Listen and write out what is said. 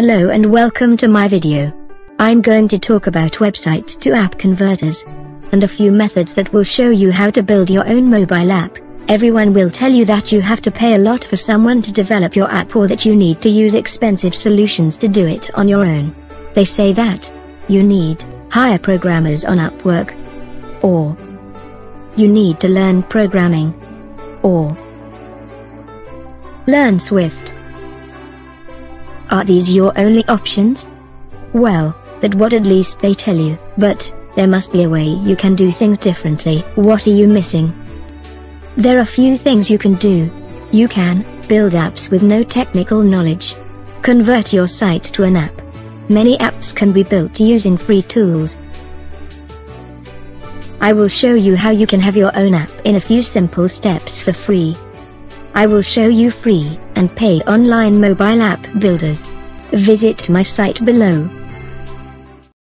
Hello and welcome to my video. I'm going to talk about website to app converters and a few methods that will show you how to build your own mobile app. Everyone will tell you that you have to pay a lot for someone to develop your app or that you need to use expensive solutions to do it on your own. They say that you need hire programmers on Upwork or you need to learn programming or learn Swift. Are these your only options? Well, that what at least they tell you, but there must be a way you can do things differently. What are you missing? There are few things you can do. You can build apps with no technical knowledge. Convert your site to an app. Many apps can be built using free tools. I will show you how you can have your own app in a few simple steps for free. I will show you free and paid online mobile app builders. Visit my site below.